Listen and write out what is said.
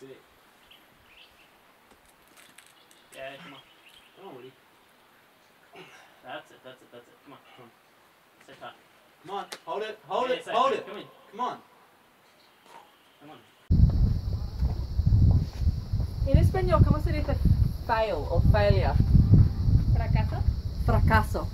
sick. Yeah, come on. Come on, Woody. That's it, that's it, that's it. Come on. Come on. Sit tight. Come on. Hold it. Hold Yeah, it. Hold it. Come in. Come on. Come on. En español, ¿cómo se dice fail or failure? ¿Fracaso? Fracaso.